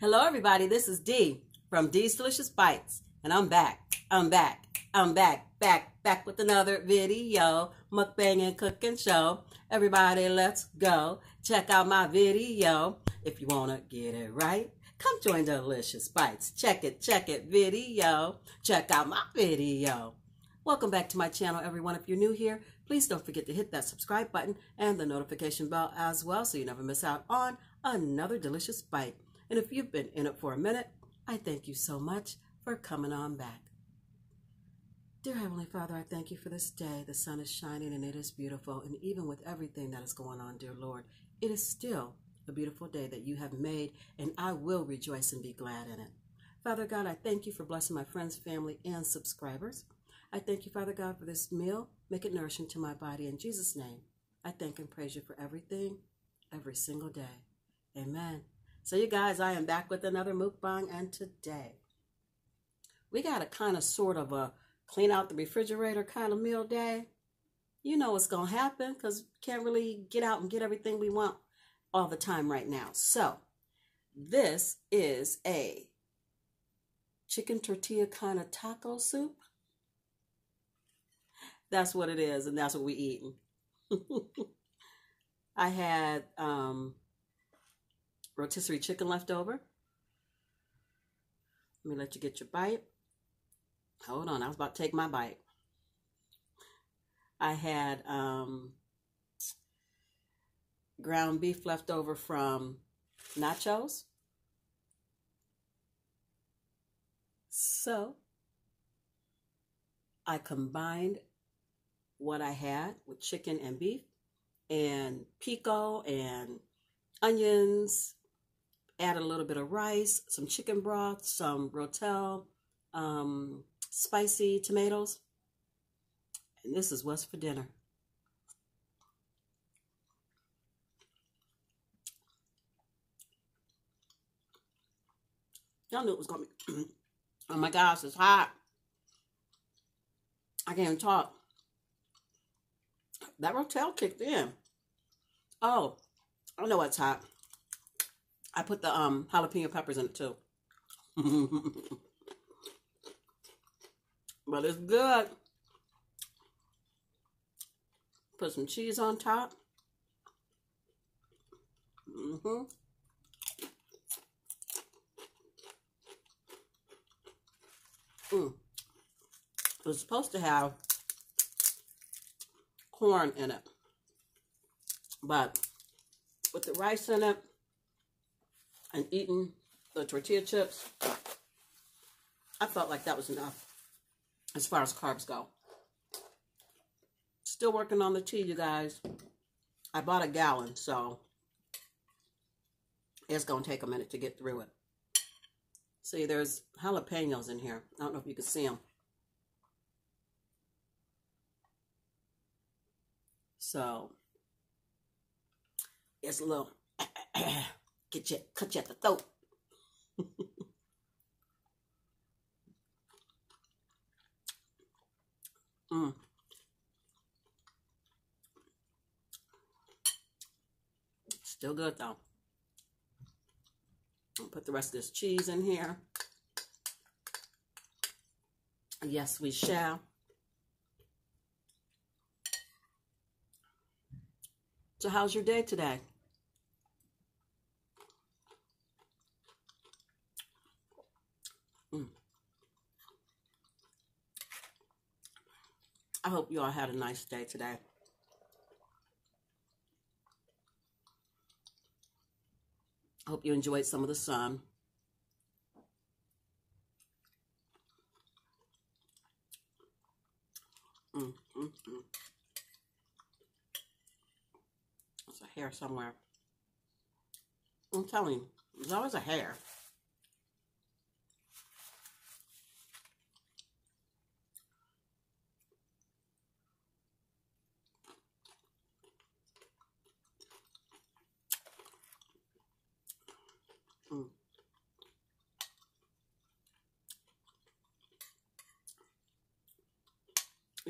Hello, everybody. This is Dee from Dee's Delicious Bites, and I'm back. I'm back. I'm back. Back. Back with another video, mukbang and cooking show. Everybody, let's go. Check out my video. If you want to get it right, come join Delicious Bites. Check it. Check it. Video. Check out my video. Welcome back to my channel, everyone. If you're new here, please don't forget to hit that subscribe button and the notification bell as well so you never miss out on another delicious bite. And if you've been in it for a minute, I thank you so much for coming on back. Dear Heavenly Father, I thank you for this day. The sun is shining and it is beautiful. And even with everything that is going on, dear Lord, it is still a beautiful day that you have made, and I will rejoice and be glad in it. Father God, I thank you for blessing my friends, family, and subscribers. I thank you, Father God, for this meal. Make it nourishing to my body. In Jesus' name, I thank and praise you for everything, every single day. Amen. So, you guys, I am back with another mukbang, and today we got a kind of sort of a clean out the refrigerator kind of meal day. You know what's going to happen because can't really get out and get everything we want all the time right now. So, this is a chicken tortilla kind of taco soup. That's what it is, and that's what we eating. I had um, rotisserie chicken left over. Let me let you get your bite. Hold on, I was about to take my bite. I had um, ground beef left over from nachos. So I combined what I had with chicken and beef and pico and onions, added a little bit of rice, some chicken broth, some rotel, um, spicy tomatoes. And this is what's for dinner. Y'all knew it was going to be. oh my gosh, it's hot. I can't even talk. That rotel kicked in. Oh, I know what's hot. I put the um jalapeno peppers in it too. but it's good. Put some cheese on top. Mm-hmm. Mm. It was supposed to have corn in it. But with the rice in it and eating the tortilla chips, I felt like that was enough as far as carbs go. Still working on the tea, you guys. I bought a gallon, so it's going to take a minute to get through it. See, there's jalapenos in here. I don't know if you can see them. So it's a little get you cut you at the throat. mm. Still good though. I'll put the rest of this cheese in here. Yes, we shall. So how's your day today? Mm. I hope you all had a nice day today. I hope you enjoyed some of the sun. Mm, mm, mm. There's a hair somewhere. I'm telling you, there's always a hair.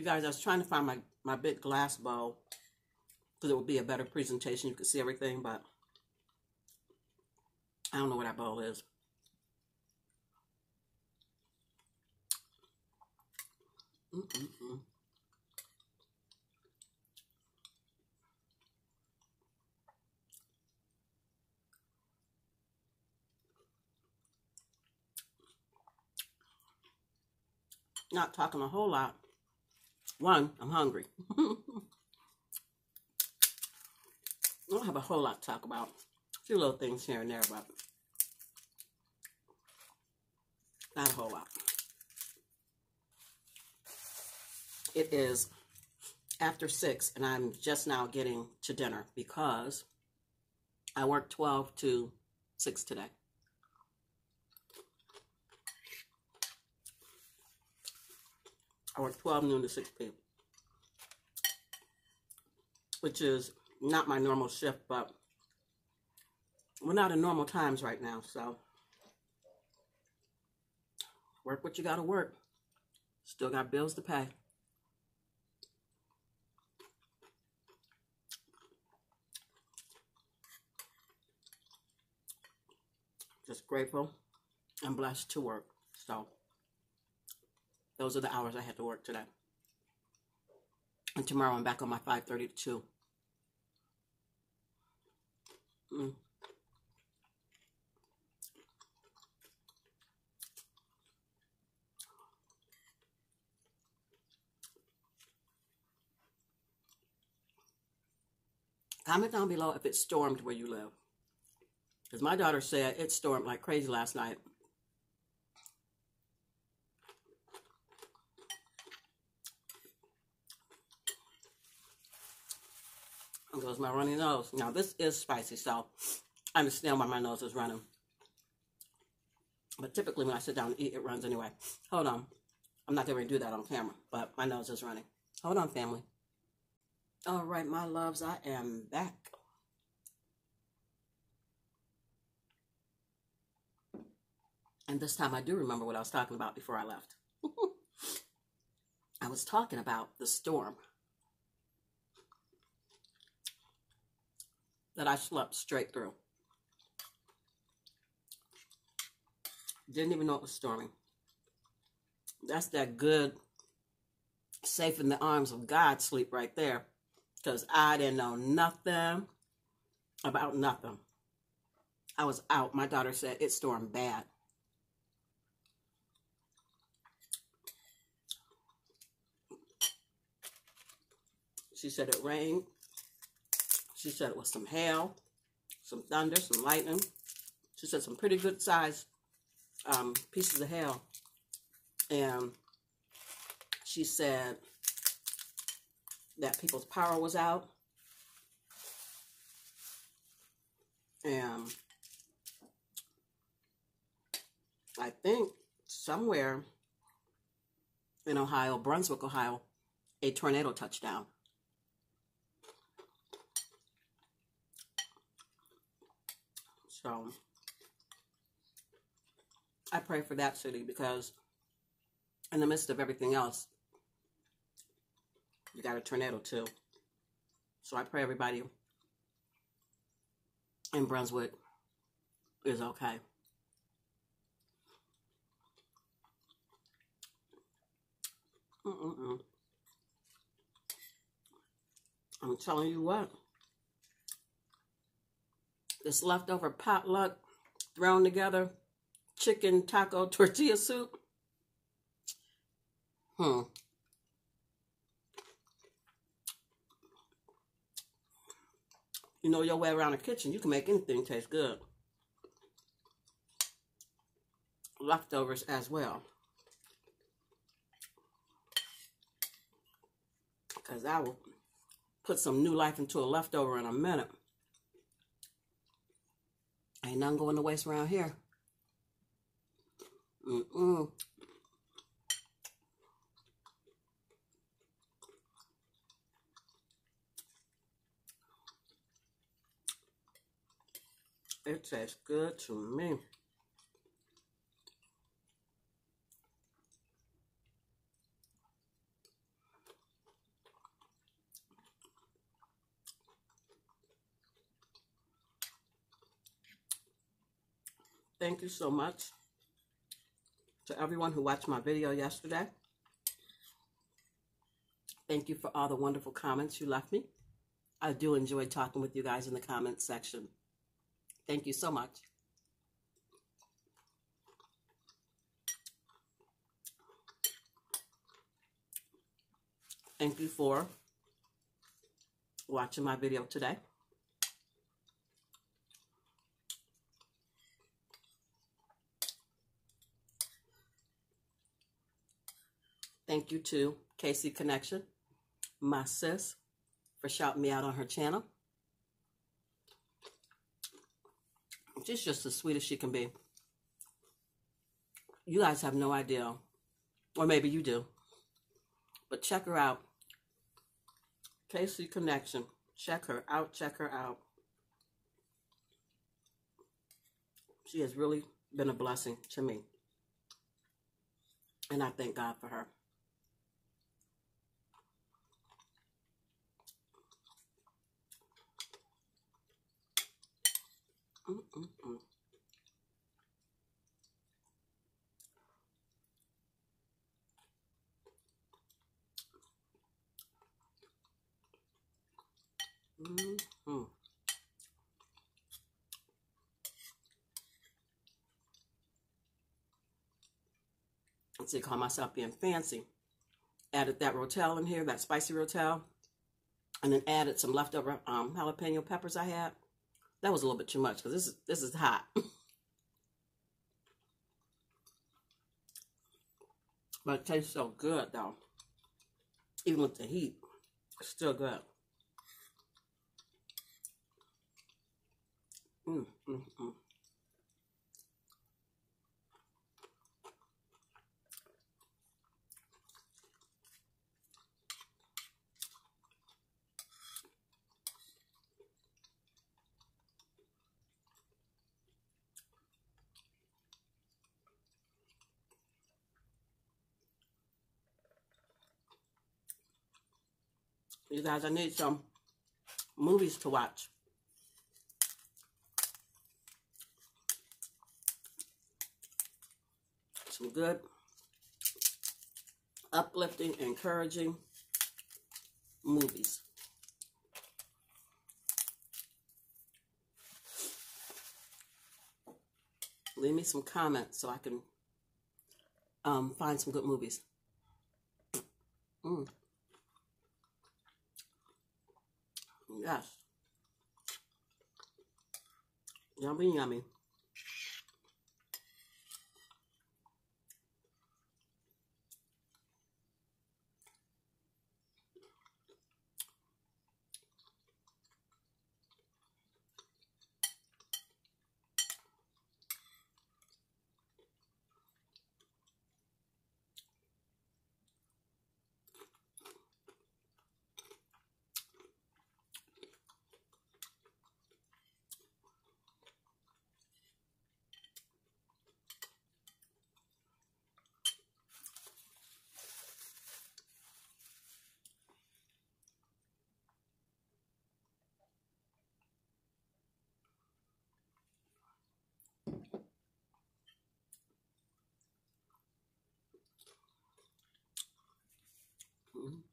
guys, I was trying to find my, my big glass bowl because it would be a better presentation. You could see everything, but I don't know what that bowl is. Mm -mm -mm. Not talking a whole lot. One, I'm hungry. I don't have a whole lot to talk about. A few little things here and there, but not a whole lot. It is after 6, and I'm just now getting to dinner because I worked 12 to 6 today. Work 12 noon to 6 p.m. Which is not my normal shift, but we're not in normal times right now, so work what you gotta work. Still got bills to pay. Just grateful and blessed to work. So those are the hours I had to work today. And tomorrow I'm back on my 5.30 to 2. Mm. Comment down below if it stormed where you live. Because my daughter said it stormed like crazy last night. Goes my runny nose. Now, this is spicy, so I understand why my nose is running. But typically when I sit down and eat, it runs anyway. Hold on. I'm not going to do that on camera, but my nose is running. Hold on, family. All right, my loves, I am back. And this time I do remember what I was talking about before I left. I was talking about the storm. That I slept straight through. Didn't even know it was storming. That's that good, safe in the arms of God sleep right there. Because I didn't know nothing about nothing. I was out. My daughter said it stormed bad. She said it rained she said it was some hail, some thunder, some lightning. She said some pretty good sized um, pieces of hail. And she said that people's power was out. And I think somewhere in Ohio, Brunswick, Ohio, a tornado touched So I pray for that city because in the midst of everything else, you got a tornado too. So I pray everybody in Brunswick is okay. Mm-mm-mm. I'm telling you what this leftover potluck thrown together chicken taco tortilla soup. Hmm. You know your way around the kitchen, you can make anything taste good. Leftovers as well. Because I will put some new life into a leftover in a minute. Ain't nothing going to waste around here. Mm-mm. It tastes good to me. Thank you so much to everyone who watched my video yesterday. Thank you for all the wonderful comments you left me. I do enjoy talking with you guys in the comments section. Thank you so much. Thank you for watching my video today. Thank you to Casey Connection, my sis, for shouting me out on her channel. She's just as sweet as she can be. You guys have no idea, or maybe you do, but check her out. Casey Connection. Check her out. Check her out. She has really been a blessing to me. And I thank God for her. Mm-mm-mm. Mm-hmm. Let's call myself being fancy. Added that rotel in here, that spicy rotel, and then added some leftover um, jalapeno peppers I had. That was a little bit too much because this is this is hot. but it tastes so good though. Even with the heat, it's still good. Mm, mm, mm. You guys, I need some movies to watch. Some good, uplifting, encouraging movies. Leave me some comments so I can um, find some good movies. Mm. Yes. Yummy, yummy.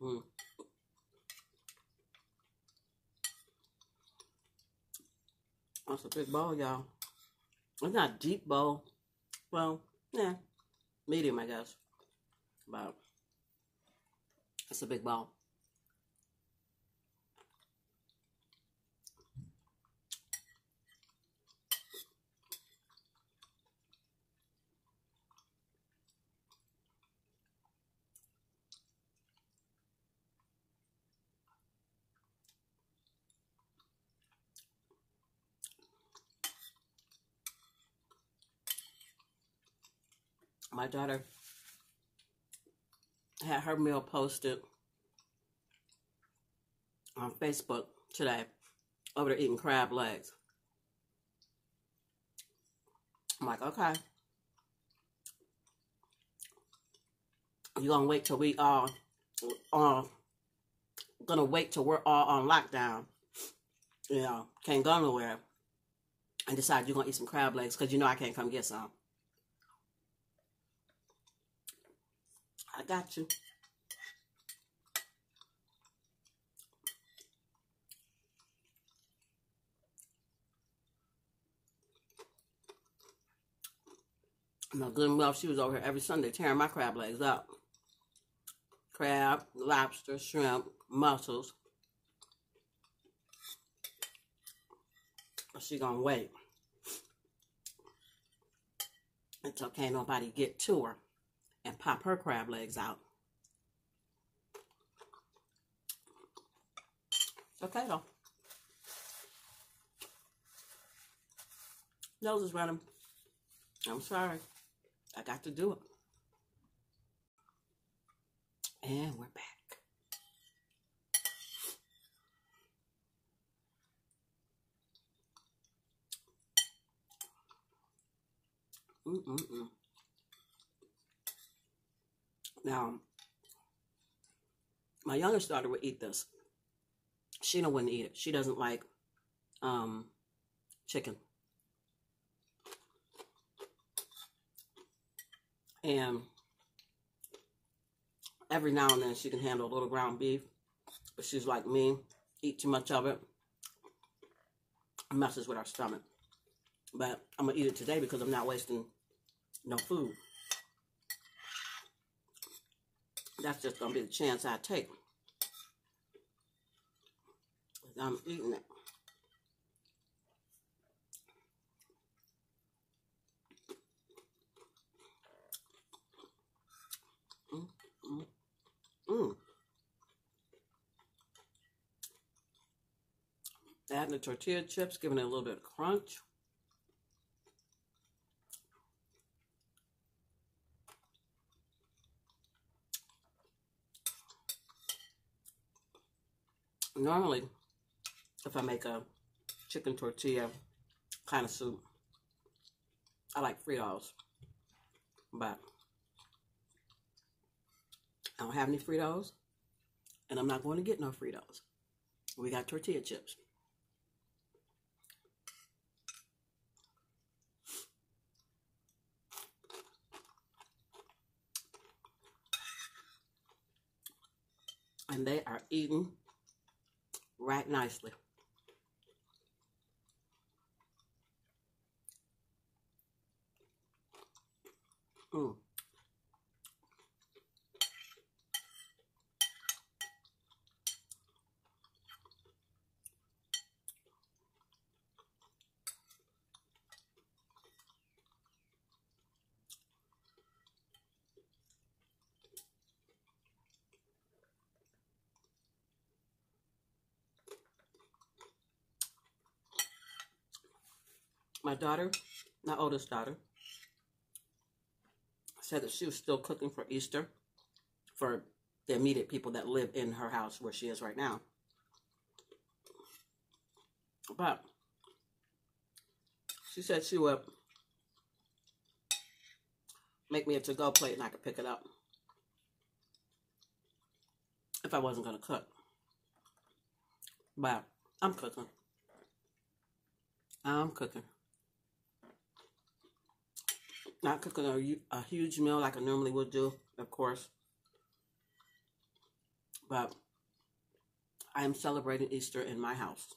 Mm. That's a big bowl, y'all. It's not deep bowl. Well, yeah, medium, I guess. But it's a big bowl. My daughter had her meal posted on Facebook today over there eating crab legs. I'm like, okay. You gonna wait till we all uh gonna wait till we're all on lockdown. You know, can't go nowhere. And decide you're gonna eat some crab legs because you know I can't come get some. got you. My good love, she was over here every Sunday tearing my crab legs up. Crab, lobster, shrimp, mussels. She gonna wait. It's okay, nobody get to her and pop her crab legs out. Though. Nose is running. I'm sorry. I got to do it. And we're back. Mm-mm-mm. Now, my youngest daughter would eat this. Sheena wouldn't eat it. She doesn't like um, chicken. And every now and then she can handle a little ground beef. But she's like me, eat too much of it. messes with our stomach. But I'm to eat it today because I'm not wasting no food. That's just going to be the chance I take. I'm eating it. Mm. Adding the tortilla chips, giving it a little bit of crunch. Normally, if I make a chicken tortilla kind of soup, I like Fritos. But I don't have any Fritos, and I'm not going to get no Fritos. We got tortilla chips. And they are eating right nicely. Mm. My daughter, my oldest daughter, said that she was still cooking for Easter for the immediate people that live in her house where she is right now. But she said she would make me a to-go plate and I could pick it up if I wasn't going to cook. But I'm cooking. I'm cooking. Not cooking a, a huge meal like I normally would do, of course. But I am celebrating Easter in my house.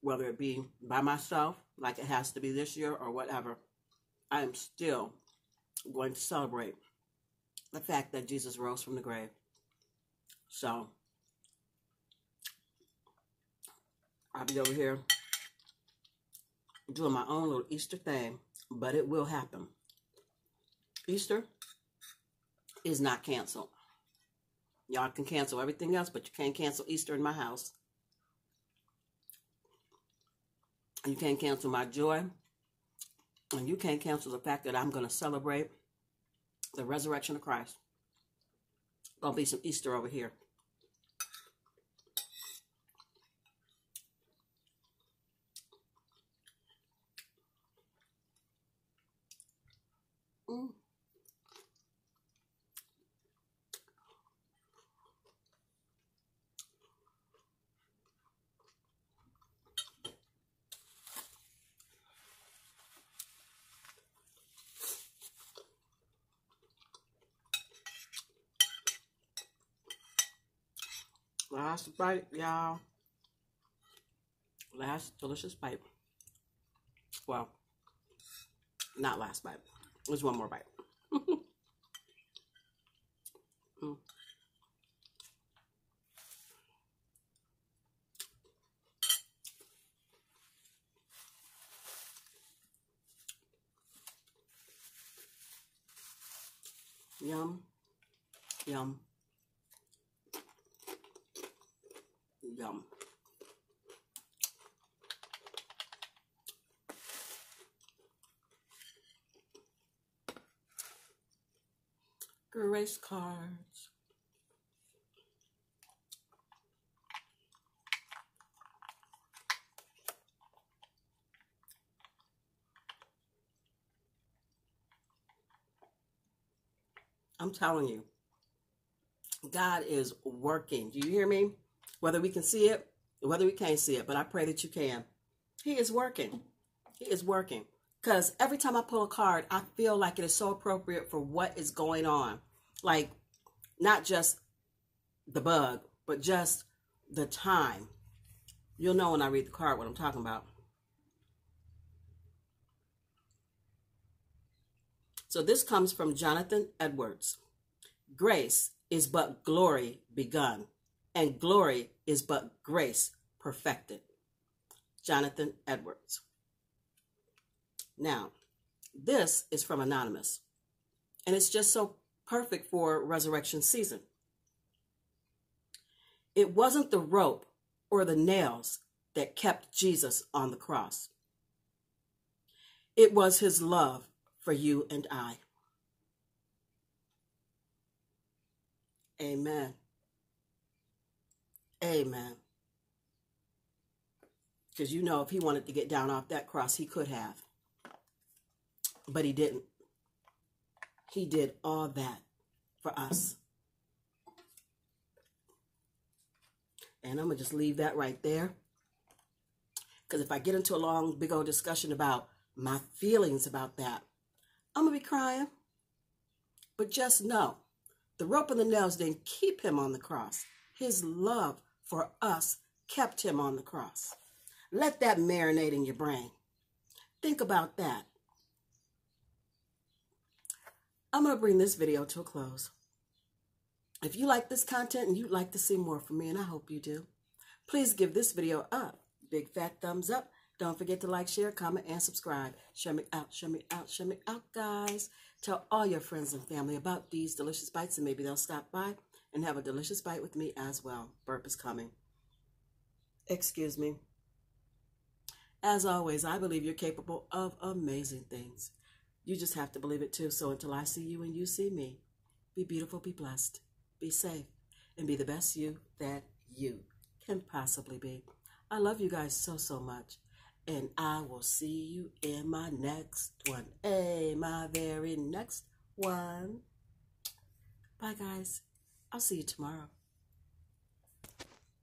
Whether it be by myself, like it has to be this year, or whatever, I am still going to celebrate the fact that Jesus rose from the grave. So, I'll be over here doing my own little Easter thing, but it will happen. Easter is not canceled. Y'all can cancel everything else, but you can't cancel Easter in my house. You can't cancel my joy. And you can't cancel the fact that I'm going to celebrate the resurrection of Christ. Gonna be some Easter over here. Mm. Last bite, y'all. Last delicious bite. Well, Not last bite. There's one more bite. Grace cards. I'm telling you, God is working. Do you hear me? Whether we can see it, whether we can't see it, but I pray that you can. He is working. He is working. Because every time I pull a card, I feel like it is so appropriate for what is going on. Like, not just the bug, but just the time. You'll know when I read the card what I'm talking about. So this comes from Jonathan Edwards. Grace is but glory begun, and glory is but grace perfected. Jonathan Edwards. Now, this is from Anonymous, and it's just so perfect for resurrection season. It wasn't the rope or the nails that kept Jesus on the cross. It was his love for you and I. Amen. Amen. Because you know, if he wanted to get down off that cross, he could have. But he didn't. He did all that for us. And I'm going to just leave that right there. Because if I get into a long, big old discussion about my feelings about that, I'm going to be crying. But just know, the rope and the nails didn't keep him on the cross. His love for us kept him on the cross. Let that marinate in your brain. Think about that. I'm going to bring this video to a close. If you like this content and you'd like to see more from me, and I hope you do, please give this video a big fat thumbs up. Don't forget to like, share, comment, and subscribe. Show me out, show me out, show me out, guys. Tell all your friends and family about these delicious bites, and maybe they'll stop by and have a delicious bite with me as well. Burp is coming. Excuse me. As always, I believe you're capable of amazing things. You just have to believe it too. So until I see you and you see me, be beautiful, be blessed, be safe, and be the best you that you can possibly be. I love you guys so, so much. And I will see you in my next one. Hey, my very next one. Bye, guys. I'll see you tomorrow.